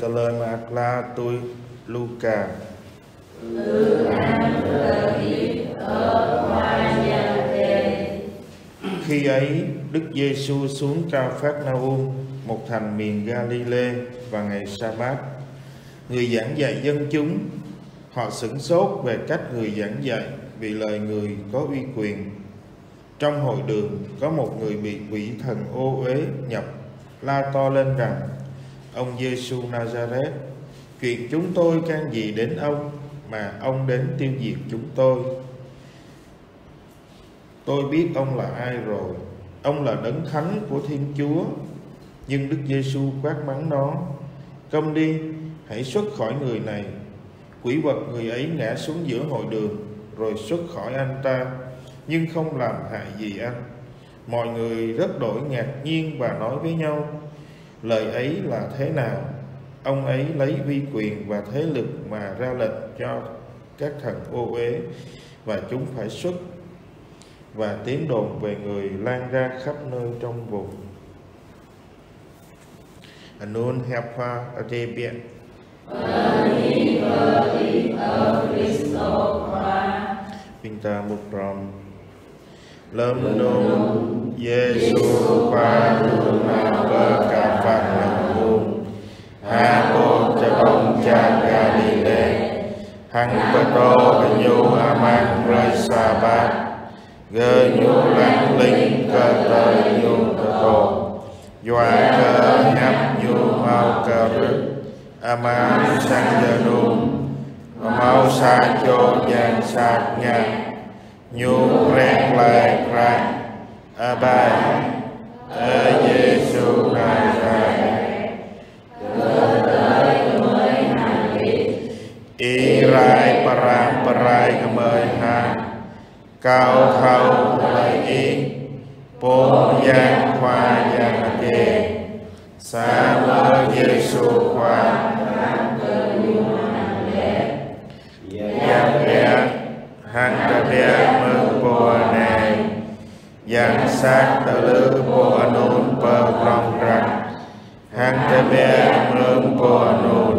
tờ lời mà la tôi, Luca. Khi ấy, Đức Giêsu xuống cao Phát Naum một thành miền Galilee và ngày sa-bát. Người giảng dạy dân chúng, họ sửng sốt về cách người giảng dạy vì lời người có uy quyền. Trong hội đường, có một người bị quỷ thần ô uế nhập, la to lên rằng ông Giêsu Nazareth chuyện chúng tôi can gì đến ông mà ông đến tiêu diệt chúng tôi? Tôi biết ông là ai rồi. Ông là đấng thánh của Thiên Chúa. Nhưng Đức Giêsu quát mắng nó Công đi, hãy xuất khỏi người này. Quỷ vật người ấy ngã xuống giữa hội đường, Rồi xuất khỏi anh ta, Nhưng không làm hại gì anh. Mọi người rất đổi ngạc nhiên và nói với nhau Lời ấy là thế nào? Ông ấy lấy vi quyền và thế lực mà ra lệnh cho các thần ô uế Và chúng phải xuất Và tiếng đồn về người lan ra khắp nơi trong vùng. Anun Hepa Arabia. Pinta Mukram. Lâm nung Giêsu qua Ma Bơ Cà Hằng Bơ Tô Bê Nhu Aman Rơi Sa Bát Gơ Nhu Lăng Linh Cơ Tơ Nhu Tơ Tô Doa Cơ Nhằm Nhu Mau Cơ Rực Aman Sang Giờ Nung Mau Sa cho Giang Sạc Nhạc Nhu Rèn Lại Rạc A ba. A giê Bè Mơ Bồ Nôn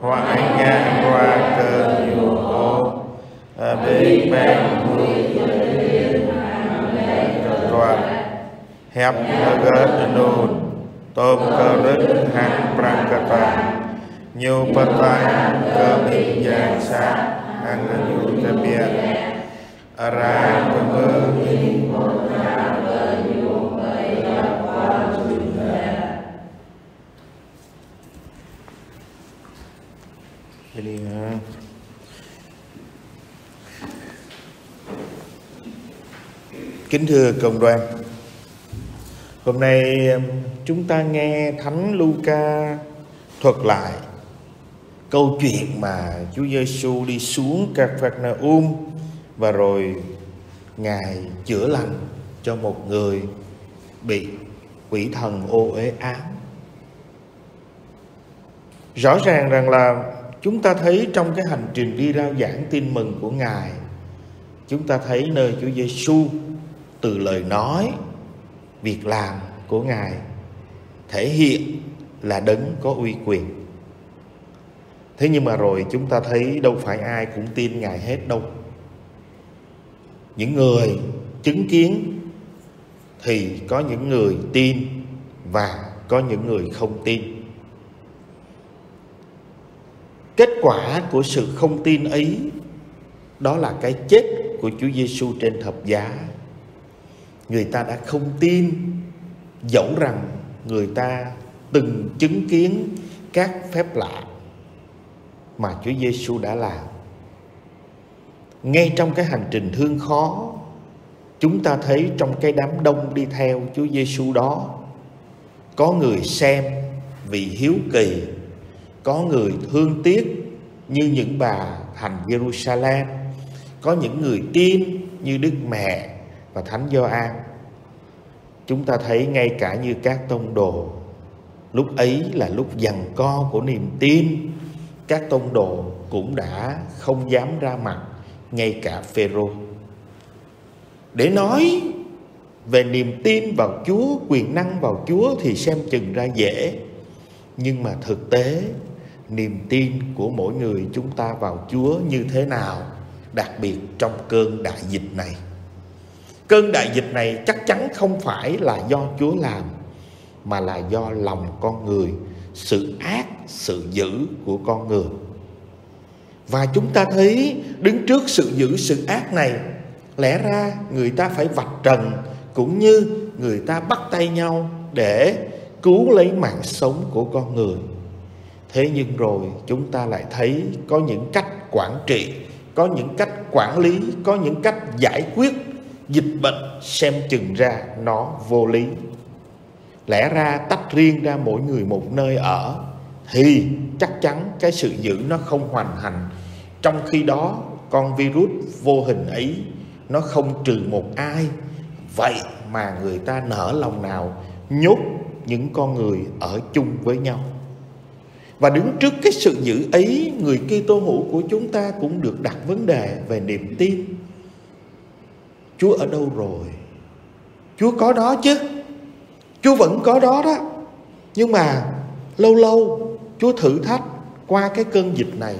Hoa Anh Nga Hoa Cơ Nhu Ô A Bê Bê Mơ Toa Hẹp Gớt Nôn Tôm Cơ Rứt hàng Prang Cà Ta Nhu Bát Cơ Minh Giang Sát. Hằng Nhu Cà bia. Ra Cơ Mơ Đây đi ha. Kính thưa cộng đoàn Hôm nay um, chúng ta nghe Thánh Luca thuật lại câu chuyện mà Chúa Giêsu đi xuống Capernaum và rồi Ngài chữa lành cho một người bị quỷ thần ô uế ám. Rõ ràng rằng là chúng ta thấy trong cái hành trình đi rao giảng tin mừng của Ngài, chúng ta thấy nơi Chúa Giêsu từ lời nói, việc làm của Ngài thể hiện là đấng có uy quyền. Thế nhưng mà rồi chúng ta thấy đâu phải ai cũng tin Ngài hết đâu. Những người chứng kiến thì có những người tin và có những người không tin. Kết quả của sự không tin ấy đó là cái chết của Chúa Giêsu trên thập giá. Người ta đã không tin dẫu rằng người ta từng chứng kiến các phép lạ mà Chúa Giêsu đã làm. Ngay trong cái hành trình thương khó, chúng ta thấy trong cái đám đông đi theo Chúa Giêsu đó có người xem vì hiếu kỳ, có người thương tiếc như những bà thành Jerusalem, có những người tin như Đức Mẹ và Thánh Gioan. Chúng ta thấy ngay cả như các tông đồ, lúc ấy là lúc giằng co của niềm tin, các tông đồ cũng đã không dám ra mặt ngay cả Phêrô. Để nói về niềm tin vào Chúa, quyền năng vào Chúa thì xem chừng ra dễ. nhưng mà thực tế niềm tin của mỗi người chúng ta vào Chúa như thế nào, đặc biệt trong cơn đại dịch này. Cơn đại dịch này chắc chắn không phải là do Chúa làm mà là do lòng con người, sự ác, sự dữ của con người. Và chúng ta thấy đứng trước sự dữ sự ác này, lẽ ra người ta phải vạch trần cũng như người ta bắt tay nhau để cứu lấy mạng sống của con người. Thế nhưng rồi chúng ta lại thấy có những cách quản trị, có những cách quản lý, có những cách giải quyết dịch bệnh xem chừng ra nó vô lý. Lẽ ra tách riêng ra mỗi người một nơi ở thì chắc chắn cái sự giữ nó không hoàn thành trong khi đó, con virus vô hình ấy, nó không trừ một ai. Vậy mà người ta nở lòng nào nhốt những con người ở chung với nhau? Và đứng trước cái sự giữ ấy, người Kitô hữu của chúng ta cũng được đặt vấn đề về niềm tin. Chúa ở đâu rồi? Chúa có đó chứ. Chúa vẫn có đó đó. Nhưng mà lâu lâu Chúa thử thách qua cái cơn dịch này,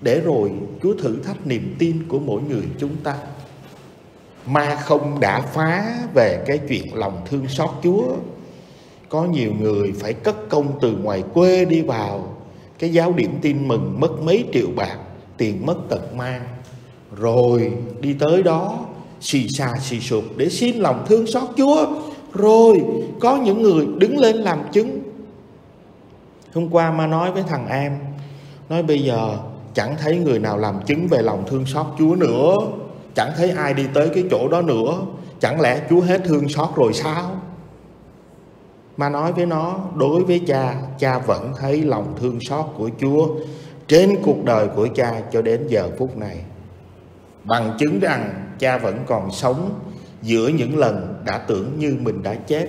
Để rồi Chúa thử thách niềm tin của mỗi người chúng ta. Ma không đã phá về cái chuyện lòng thương xót Chúa, Có nhiều người phải cất công từ ngoài quê đi vào. Cái giáo điểm tin mừng mất mấy triệu bạc, Tiền mất tật mang. Rồi đi tới đó xì xà xì sụp để xin lòng thương xót Chúa. Rồi, có những người đứng lên làm chứng. Hôm qua ma nói với thằng em nói bây giờ chẳng thấy người nào làm chứng về lòng thương xót Chúa nữa. Chẳng thấy ai đi tới cái chỗ đó nữa. Chẳng lẽ Chúa hết thương xót rồi sao? Mà nói với nó, đối với cha cha vẫn thấy lòng thương xót của Chúa trên cuộc đời của cha cho đến giờ phút này bằng chứng rằng cha vẫn còn sống giữa những lần đã tưởng như mình đã chết.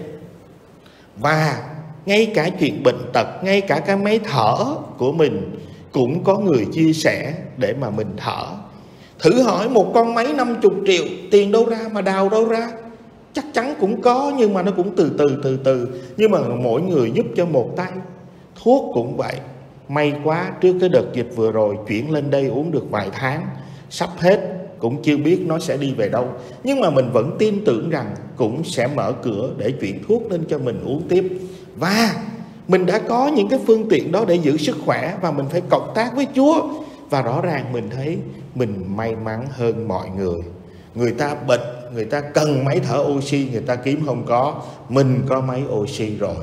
Và ngay cả chuyện bệnh tật, ngay cả cái máy thở của mình cũng có người chia sẻ để mà mình thở. Thử hỏi một con máy 50 triệu, tiền đâu ra mà đào đâu ra? Chắc chắn cũng có, nhưng mà nó cũng từ từ từ từ. Nhưng mà mỗi người giúp cho một tay. Thuốc cũng vậy. May quá trước cái đợt dịch vừa rồi chuyển lên đây uống được vài tháng, sắp hết cũng chưa biết nó sẽ đi về đâu. Nhưng mà mình vẫn tin tưởng rằng cũng sẽ mở cửa để chuyển thuốc lên cho mình uống tiếp. Và mình đã có những cái phương tiện đó để giữ sức khỏe và mình phải cộng tác với Chúa. Và rõ ràng mình thấy mình may mắn hơn mọi người. Người ta bệnh, người ta cần máy thở oxy, người ta kiếm không có. Mình có máy oxy rồi.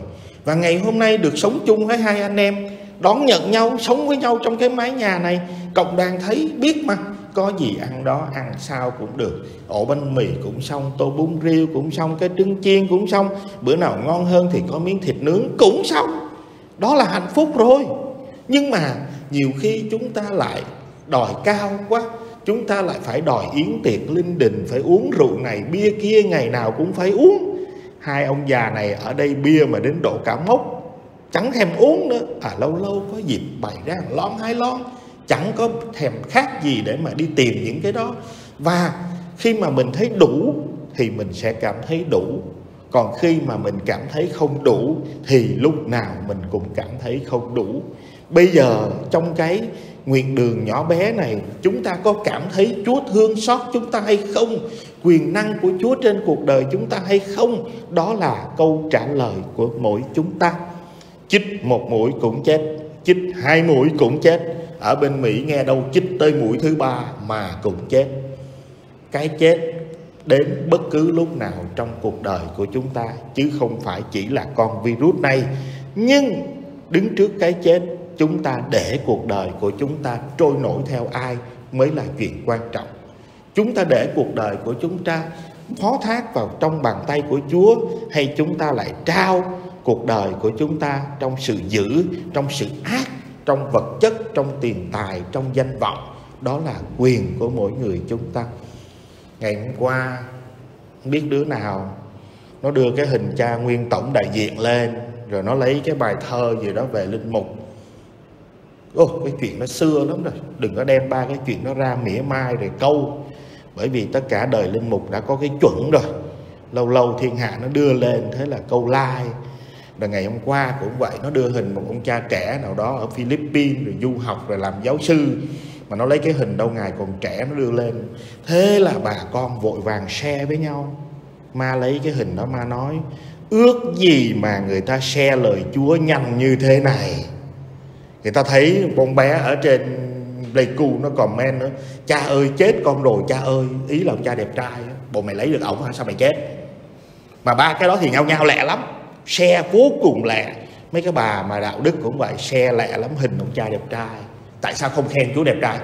Và ngày hôm nay được sống chung với hai anh em, đón nhận nhau, sống với nhau trong cái mái nhà này, cộng đoàn thấy biết mà có gì ăn đó, ăn sao cũng được. Ổ bánh mì cũng xong, tô bún riêu cũng xong, cái trứng chiên cũng xong. Bữa nào ngon hơn thì có miếng thịt nướng cũng xong. Đó là hạnh phúc rồi. Nhưng mà nhiều khi chúng ta lại đòi cao quá. Chúng ta lại phải đòi yến tiệc linh đình, phải uống rượu này, bia kia, ngày nào cũng phải uống. Hai ông già này ở đây bia mà đến độ cả mốc, chẳng thèm uống nữa. À lâu lâu có dịp bày ra lon, hai lon chẳng có thèm khác gì để mà đi tìm những cái đó. Và khi mà mình thấy đủ thì mình sẽ cảm thấy đủ. Còn khi mà mình cảm thấy không đủ thì lúc nào mình cũng cảm thấy không đủ. Bây giờ trong cái nguyện đường nhỏ bé này, chúng ta có cảm thấy Chúa thương xót chúng ta hay không? Quyền năng của Chúa trên cuộc đời chúng ta hay không? Đó là câu trả lời của mỗi chúng ta. Chích một mũi cũng chết, chích hai mũi cũng chết ở bên Mỹ nghe đâu chích tới mũi thứ ba mà cũng chết. Cái chết đến bất cứ lúc nào trong cuộc đời của chúng ta, chứ không phải chỉ là con virus này. Nhưng đứng trước cái chết, chúng ta để cuộc đời của chúng ta trôi nổi theo ai mới là chuyện quan trọng. Chúng ta để cuộc đời của chúng ta phó thác vào trong bàn tay của Chúa, hay chúng ta lại trao cuộc đời của chúng ta trong sự giữ, trong sự ác trong vật chất, trong tiền tài, trong danh vọng. Đó là quyền của mỗi người chúng ta. Ngày hôm qua, không biết đứa nào, nó đưa cái hình cha nguyên tổng đại diện lên, rồi nó lấy cái bài thơ gì đó về linh mục. Ô, cái chuyện nó xưa lắm rồi. Đừng có đem ba cái chuyện nó ra mỉa mai rồi câu. Bởi vì tất cả đời linh mục đã có cái chuẩn rồi. Lâu lâu thiên hạ nó đưa lên, thế là câu like là ngày hôm qua cũng vậy, nó đưa hình một ông cha trẻ nào đó ở Philippines rồi du học rồi làm giáo sư. Mà nó lấy cái hình đâu ngài còn trẻ nó đưa lên. Thế là bà con vội vàng share với nhau. Ma lấy cái hình đó, ma nói, ước gì mà người ta share lời chúa nhanh như thế này. Người ta thấy con bé ở trên Pleiku nó comment nữa, cha ơi, chết con rồi, cha ơi. Ý là ông cha đẹp trai bộ mày lấy được ổng hả? Sao mày chết? Mà ba cái đó thì nhau nhau lẹ lắm xe vô cùng lẹ. Mấy cái bà mà đạo đức cũng vậy, xe lẹ lắm, hình ông cha đẹp trai. Tại sao không khen chúa đẹp trai?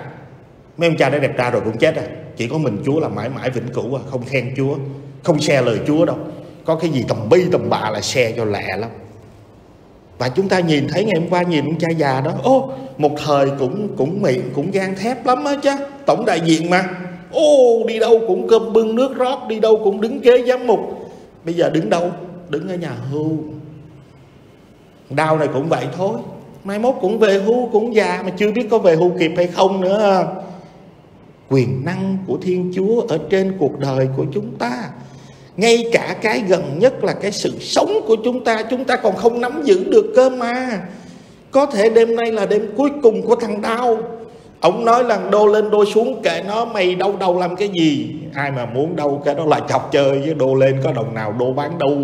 Mấy ông cha đã đẹp trai rồi cũng chết à. Chỉ có mình chúa là mãi mãi vĩnh cửu à không khen chúa. Không xe lời chúa đâu. Có cái gì tầm bi tầm bạ là xe cho lẹ lắm. Và chúng ta nhìn thấy ngày hôm qua nhìn ông cha già đó. Ô, một thời cũng cũng miệng, cũng gan thép lắm á chứ. Tổng đại diện mà. Ô, đi đâu cũng cơm bưng nước rót, đi đâu cũng đứng kế giám mục. Bây giờ đứng đâu? Đứng ở nhà hưu. Đau này cũng vậy thôi. Mai mốt cũng về hưu, cũng già mà chưa biết có về hưu kịp hay không nữa. Quyền năng của thiên chúa ở trên cuộc đời của chúng ta, ngay cả cái gần nhất là cái sự sống của chúng ta chúng ta còn không nắm giữ được cơ mà. Có thể đêm nay là đêm cuối cùng của thằng đau ông nói là đô lên đô xuống, kệ nó, mày đâu đâu làm cái gì? Ai mà muốn đâu cái đó là chọc chơi với đô lên có đồng nào đô bán đâu.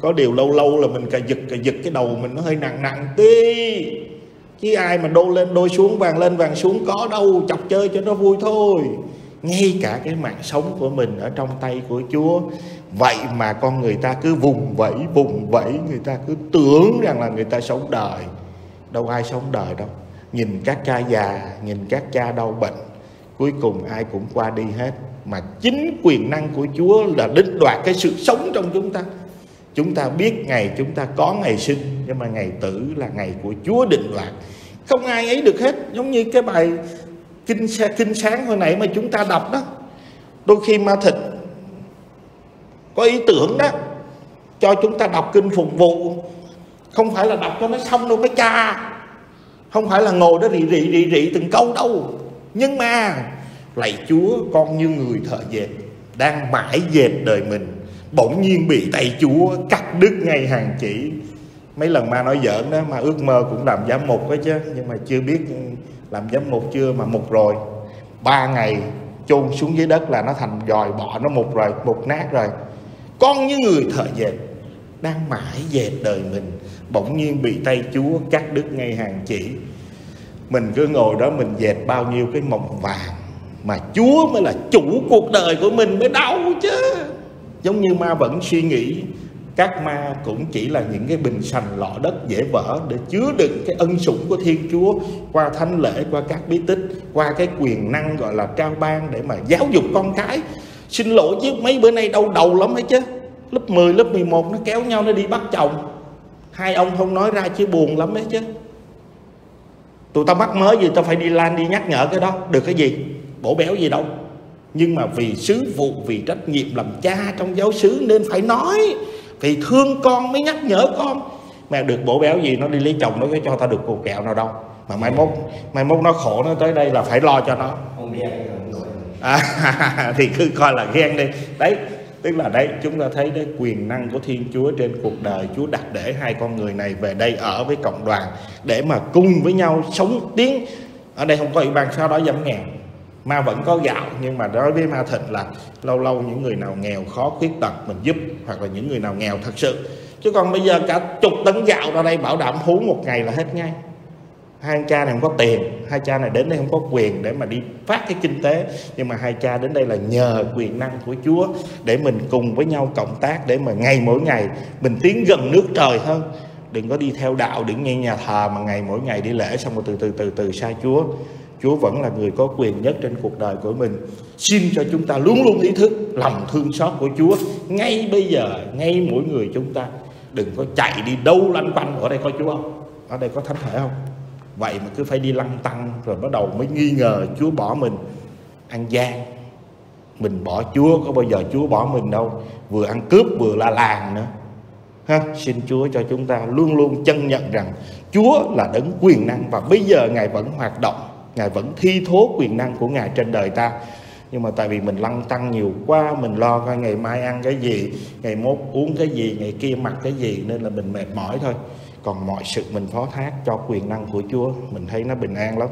Có điều lâu lâu là mình cà giật cà giật cái đầu mình nó hơi nặng nặng tí. Chứ ai mà đô lên đô xuống, vàng lên vàng xuống có đâu, chọc chơi cho nó vui thôi. Ngay cả cái mạng sống của mình ở trong tay của Chúa, vậy mà con người ta cứ vùng vẫy vùng vẫy, người ta cứ tưởng rằng là người ta sống đời. Đâu ai sống đời đâu nhìn các cha già, nhìn các cha đau bệnh, cuối cùng ai cũng qua đi hết. Mà chính quyền năng của Chúa là định đoạt cái sự sống trong chúng ta. Chúng ta biết ngày chúng ta có ngày sinh, nhưng mà ngày tử là ngày của Chúa định đoạt. Không ai ấy được hết, giống như cái bài kinh kinh sáng hồi nãy mà chúng ta đọc đó. Đôi khi ma thịt có ý tưởng đó, cho chúng ta đọc kinh phục vụ. Không phải là đọc cho nó xong đâu mấy cha không phải là ngồi đó rị rị rị rị từng câu đâu. Nhưng mà lạy chúa, con như người thợ dệt, đang mãi dệt đời mình, bỗng nhiên bị tay chúa cắt đứt ngay hàng chỉ. Mấy lần ma nói giỡn đó mà ước mơ cũng làm giám mục đó chứ, nhưng mà chưa biết làm giám mục chưa mà mục rồi. Ba ngày chôn xuống dưới đất là nó thành dòi bọ, nó mục rồi, mục nát rồi. Con như người thợ dệt đang mãi dệt đời mình, bỗng nhiên bị tay chúa cắt đứt ngay hàng chỉ. Mình cứ ngồi đó mình dệt bao nhiêu cái mộng vàng mà chúa mới là chủ cuộc đời của mình, mới đau chứ. Giống như ma vẫn suy nghĩ, các ma cũng chỉ là những cái bình sành lọ đất dễ vỡ để chứa đựng cái ân sủng của thiên chúa qua thánh lễ, qua các bí tích, qua cái quyền năng gọi là trao ban để mà giáo dục con cái. Xin lỗi chứ, mấy bữa nay đau đầu lắm đấy chứ lớp 10, lớp 11 nó kéo nhau nó đi bắt chồng. Hai ông không nói ra chứ buồn lắm đấy chứ. Tụi tao mắc mới gì tao phải đi lan đi nhắc nhở cái đó. Được cái gì? Bổ béo gì đâu. Nhưng mà vì sứ vụ vì trách nhiệm làm cha trong giáo xứ nên phải nói. Vì thương con mới nhắc nhở con. Mà được bổ béo gì nó đi lấy chồng nó có cho tao được cục kẹo nào đâu. Mà mai mốt mai mốt nó khổ nó tới đây là phải lo cho nó. À, thì cứ coi là ghen đi. Đấy tức là đấy chúng ta thấy đấy quyền năng của thiên chúa trên cuộc đời. Chúa đặt để hai con người này về đây ở với cộng đoàn để mà cùng với nhau sống tiến ở đây không có ủy ban sau đó giảm nghèo. Ma vẫn có gạo, nhưng mà đối với ma thịt là lâu lâu những người nào nghèo khó khuyết tật mình giúp, hoặc là những người nào nghèo thật sự. Chứ còn bây giờ cả chục tấn gạo ra đây bảo đảm hú một ngày là hết ngay hai cha này không có tiền, hai cha này đến đây không có quyền để mà đi phát cái kinh tế. Nhưng mà hai cha đến đây là nhờ quyền năng của Chúa để mình cùng với nhau cộng tác để mà ngày mỗi ngày mình tiến gần nước trời hơn. Đừng có đi theo đạo, đừng nghe nhà thờ mà ngày mỗi ngày đi lễ xong rồi từ từ từ từ xa Chúa. Chúa vẫn là người có quyền nhất trên cuộc đời của mình. Xin cho chúng ta luôn luôn ý thức lòng thương xót của Chúa ngay bây giờ, ngay mỗi người chúng ta. Đừng có chạy đi đâu lanh quanh. Ở đây có Chúa không? Ở đây có thánh thể không? Vậy mà cứ phải đi lăng tăng rồi bắt đầu mới nghi ngờ Chúa bỏ mình ăn gian. Mình bỏ Chúa, có bao giờ Chúa bỏ mình đâu. Vừa ăn cướp, vừa la làng nữa. Ha, xin Chúa cho chúng ta luôn luôn chân nhận rằng Chúa là đấng quyền năng và bây giờ Ngài vẫn hoạt động, Ngài vẫn thi thố quyền năng của Ngài trên đời ta. Nhưng mà tại vì mình lăn tăng nhiều quá, mình lo coi ngày mai ăn cái gì, ngày mốt uống cái gì, ngày kia mặc cái gì, nên là mình mệt mỏi thôi còn mọi sự mình phó thác cho quyền năng của Chúa, mình thấy nó bình an lắm.